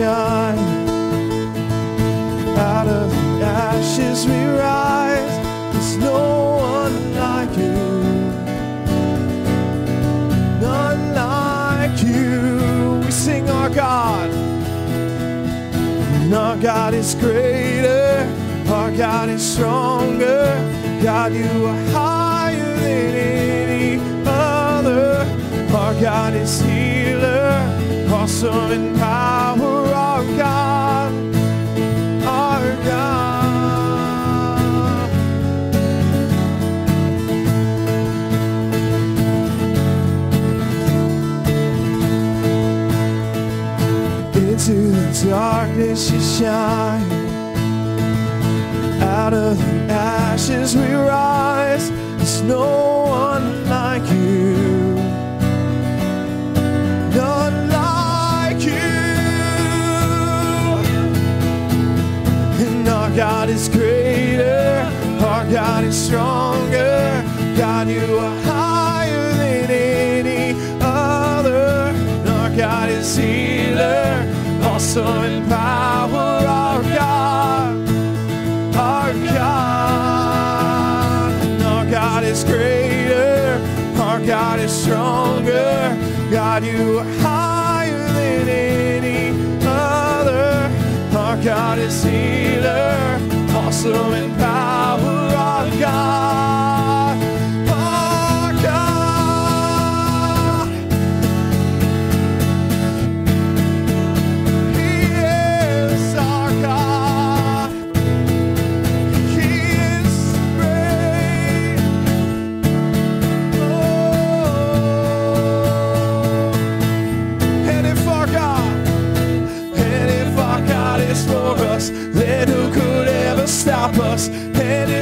shine. Out of the ashes we rise. There's no one like you. None like you. We sing our God. And our God is greater. Our God is stronger. God, you are higher than any other. Our God is. Awesome in power. Our God. Our God. Into the darkness you shine. Out of the ashes we rise. There's no stronger. God, you are higher than any other. Our God is healer. Awesome in power. Our God. Our God. Our God is greater. Our God is stronger. God, you are higher than any other. Our God is healer, awesome in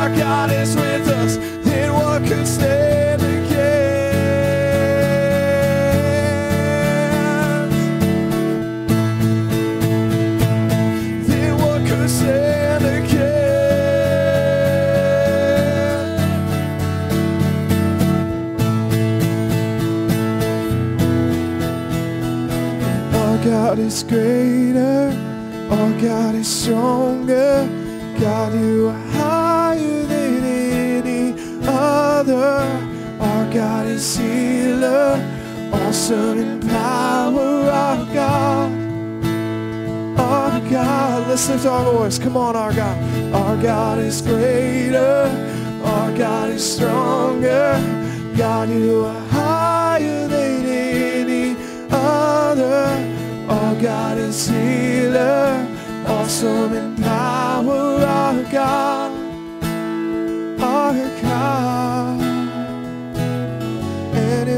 Our God is with us, then what could stand against? Then what could stand against? Our God is greater. Our God is stronger. God, you are Awesome in power. Our God. Our God. Let's lift our voice. Come on, our God. Our God is greater. Our God is stronger. God, you are higher than any other. Our God is healer. Awesome in power. Our God.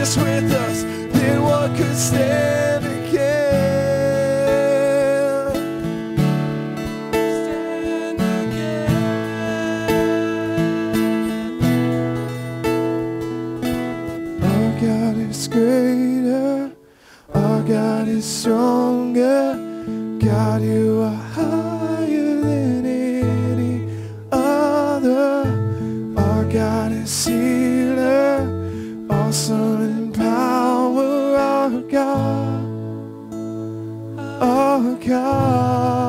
God with us, then what could? Stand our God.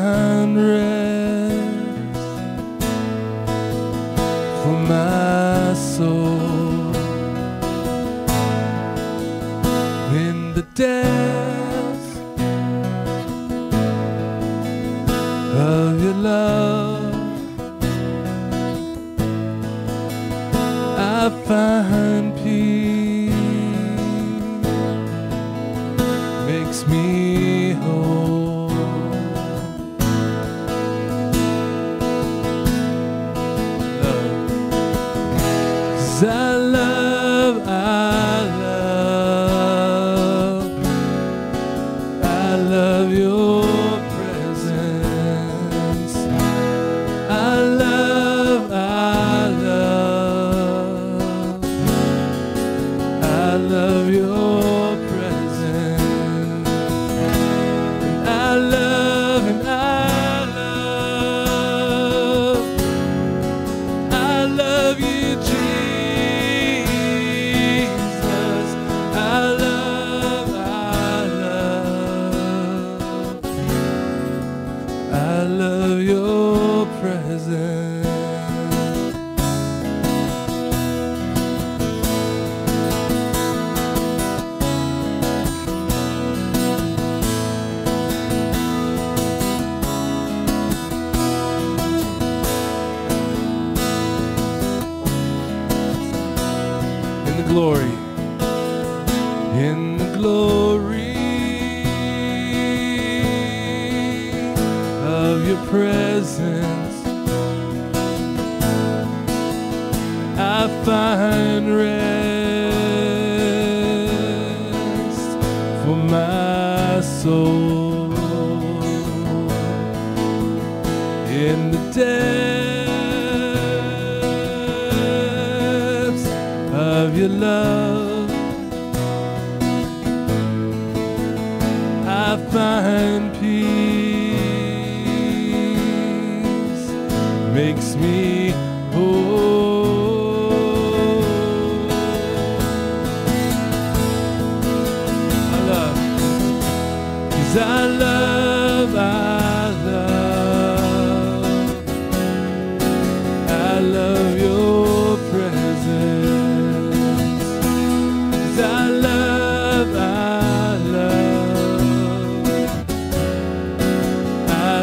hundred. I find rest for my soul in the depths of your love.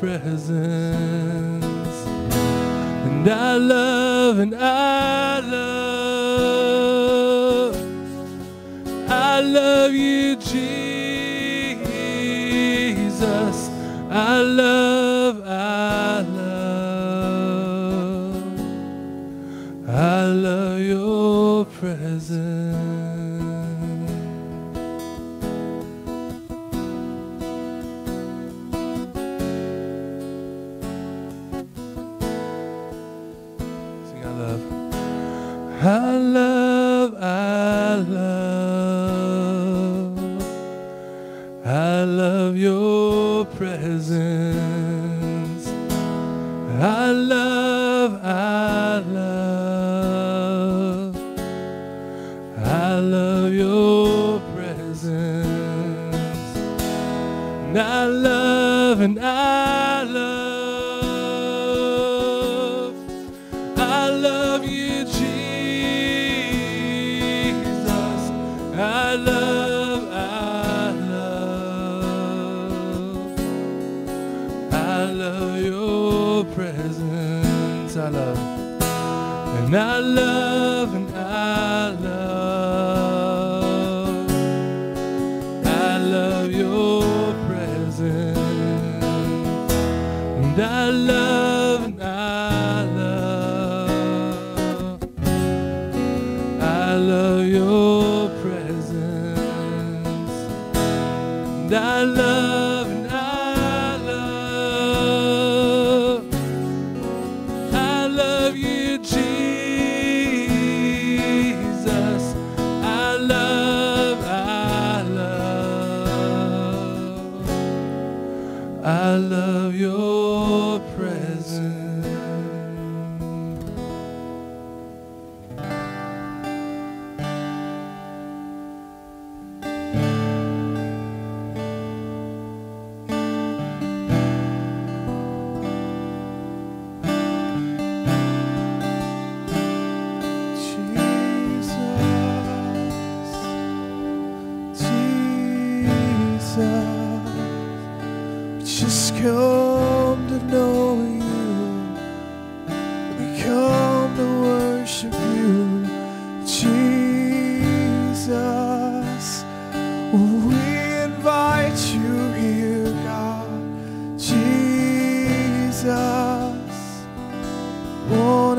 presence. And I love, and I love, I love you. and I love and I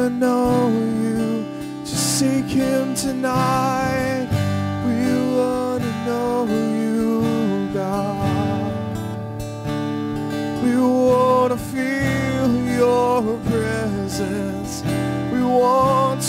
wanna know you. to seek him tonight. We want to know you, God. We want to feel your presence. We want to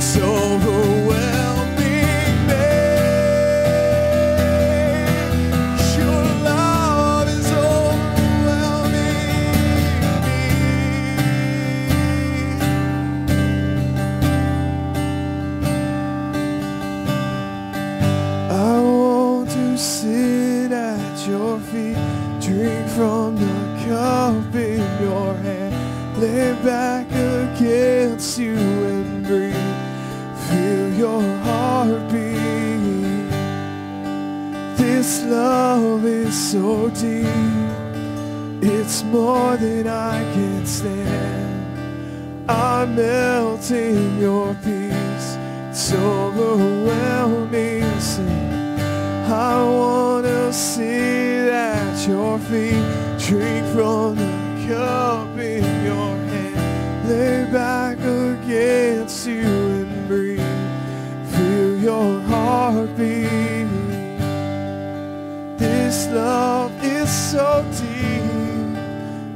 so drink from the cup in your hand. Lay back against you and breathe. Feel your heart. This love is so deep.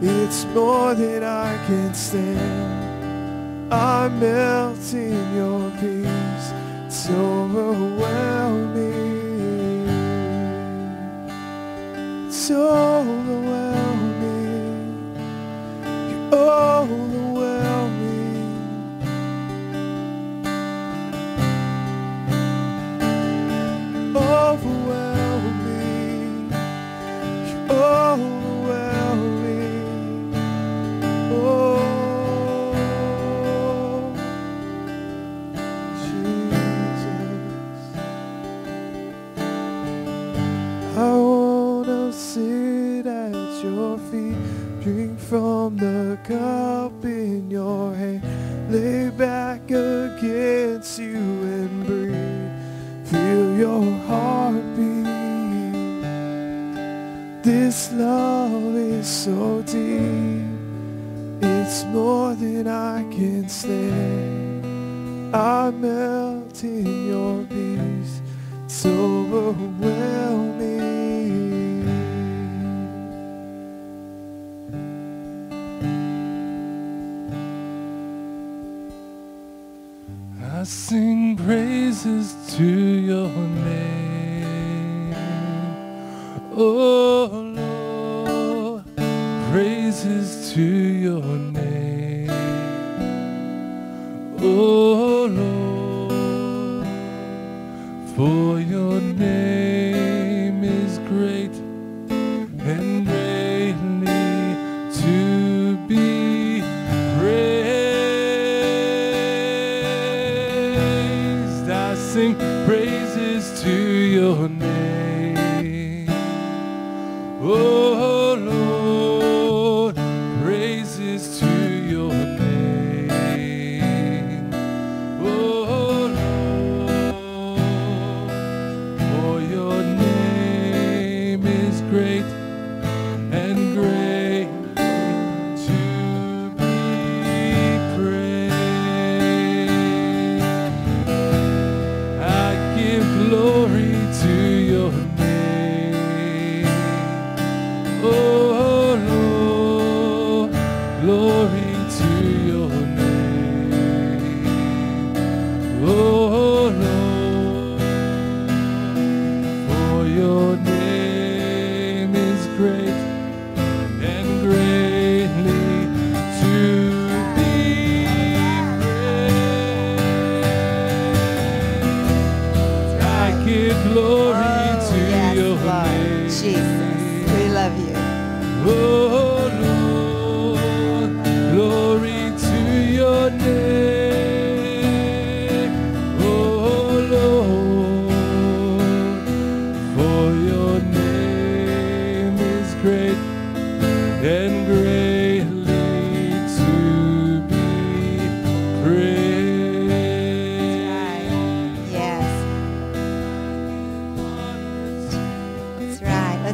It's more than I can stand. I melt in your peace. It's overwhelming. so overwhelming. You're overwhelming. sit at your feet, drink from the cup in your hand, lay back against you and breathe. Feel your heartbeat. This love is so deep, it's more than I can stand. I melt in your peace, it's overwhelming. sing praises to your name. Oh Lord, praises to your name. Oh Lord.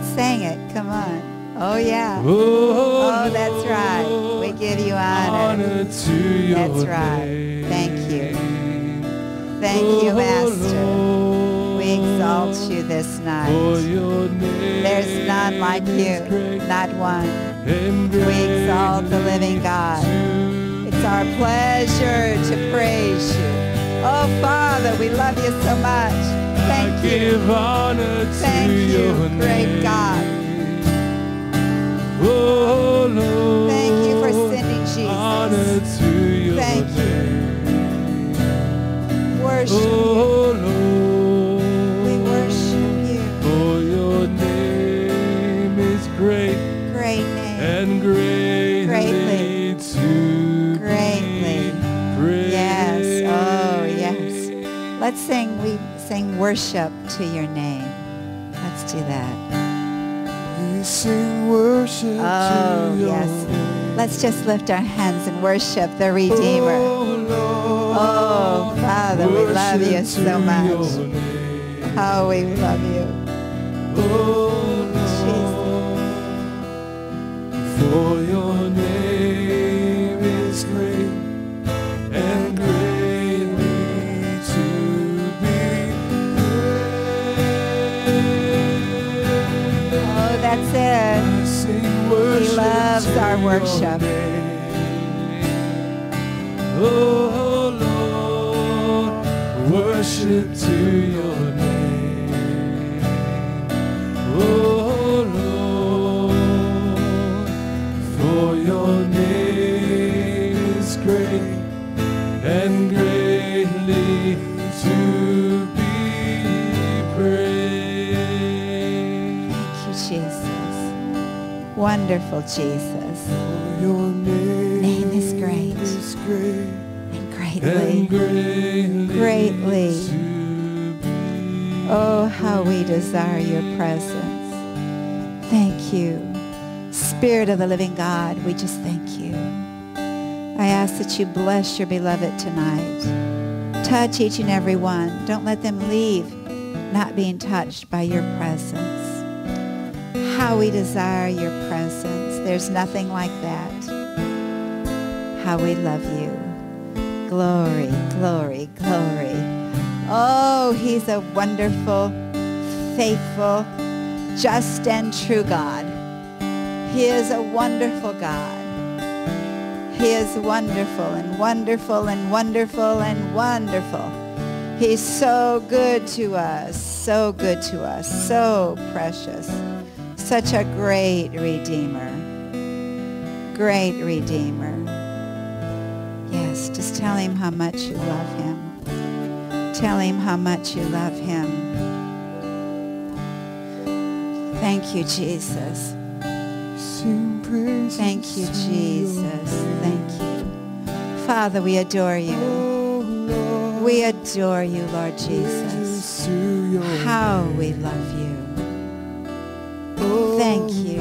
Let's sing it. Come on. Oh, yeah. Oh, Oh, that's right. We give you honor. honor to your That's right. name. Thank you. Thank you, Oh, Master. Lord, We exalt you this For night. your name There's none like you, not one. We exalt the living God. It's our pleasure to praise you. Oh, Father, we love you so much. Thank you. give honor to Thank you, your great. God. Oh Lord, Thank you for sending honor Jesus. to your Thank you. name. Worship. Oh Lord, We worship you. For your name is great Great name. and greatly, Greatly. to Greatly. Yes. Oh, yes. Let's sing. We sing worship to your name. Let's do that. We sing worship Oh, to your yes. name. Let's just lift our hands and worship the Redeemer. Oh, Lord, Oh, Father, we love you so much. How oh, we love you. Oh, Lord, for your name loves our worship. Oh Wonderful Jesus. Your name, Name is great. is great And and greatly. greatly, Greatly. Oh, how we desire your presence. Thank you. Spirit of the living God, we just thank you. I ask that you bless your beloved tonight. Touch each and every one. Don't let them leave not being touched by your presence. How we desire your presence. There's nothing like that. How we love you. Glory, glory, glory. Oh, he's a wonderful, faithful, just and true God. He is a wonderful God. He is wonderful and wonderful and wonderful and wonderful. He's so good to us, so good to us, so precious. Such a great Redeemer. Great Redeemer. Yes, just tell him how much you love him. Tell him how much you love him. Thank you, Jesus. Thank you, Jesus. Thank you. Father, we adore you. We adore you, Lord Jesus. How we love you. Thank you.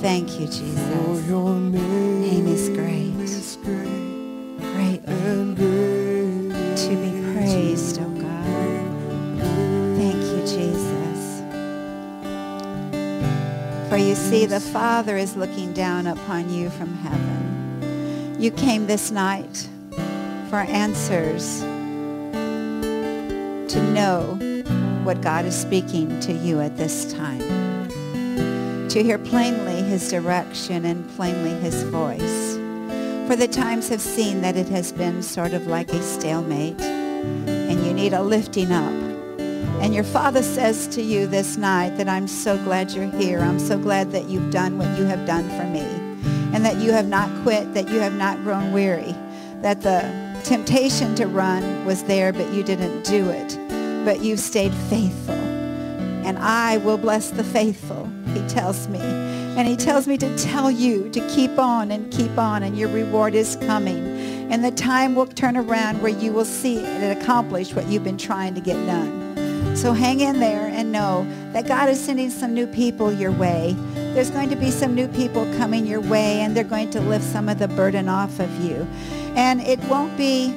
Thank you, Jesus. your name, is great. great and greatly to be praised, oh God. Thank you, Jesus. For you see, the Father is looking down upon you from heaven. You came this night for answers to know what God is speaking to you at this time. To hear plainly his direction and plainly his voice. For the times have seen that it has been sort of like a stalemate and you need a lifting up. And your father says to you this night that I'm so glad you're here. I'm so glad that you've done what you have done for me and that you have not quit, that you have not grown weary, that the temptation to run was there, but you didn't do it, but you've stayed faithful. And I will bless the faithful he tells me. And he tells me to tell you to keep on and keep on and your reward is coming. And the time will turn around where you will see it accomplish what you've been trying to get done. So hang in there and know that God is sending some new people your way. There's going to be some new people coming your way and they're going to lift some of the burden off of you. And it won't be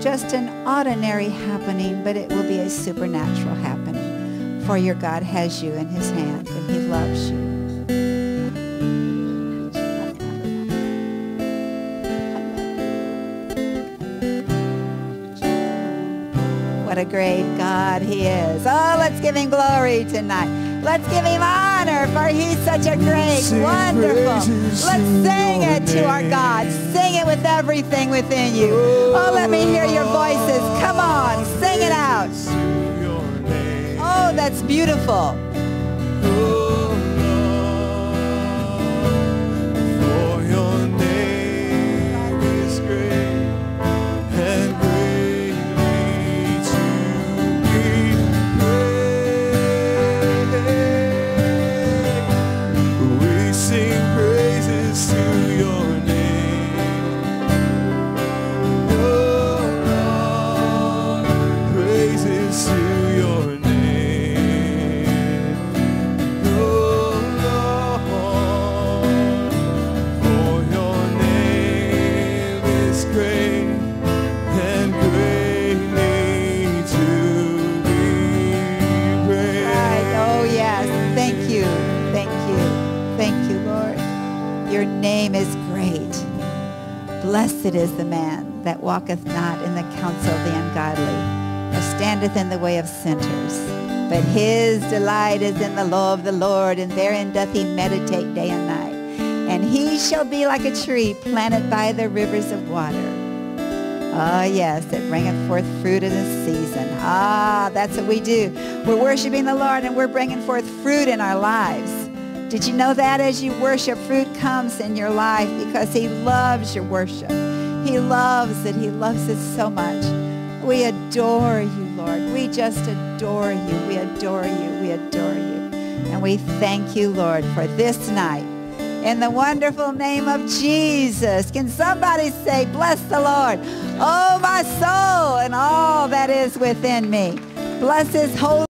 just an ordinary happening, but it will be a supernatural happening. For your God has you in his hand and he loves you. What a great God he is. Oh, let's give him glory tonight. Let's give him honor for he's such a great, Sing wonderful. Let's sing it to our. God. Sing it with everything within you. Oh, let me hear your voices. Come on, sing it out. To your name. Oh, that's beautiful. Name is great. Blessed is the man that walketh not in the counsel of the ungodly, or standeth in the way of sinners. But his delight is in the law of the Lord, and therein doth he meditate day and night. And he shall be like a tree planted by the rivers of water. Ah, yes, that bringeth forth fruit in its season. Ah, that's what we do. We're worshiping the Lord and we're bringing forth fruit in our lives. Did you know that as you worship, fruit comes in your life because he loves your worship. He loves it. He loves it so much. We adore you, Lord. We just adore you. We adore you. We adore you. And we thank you, Lord, for this night. In the wonderful name of Jesus. Can somebody say, bless the Lord, oh my soul, and all that is within me. Bless his holy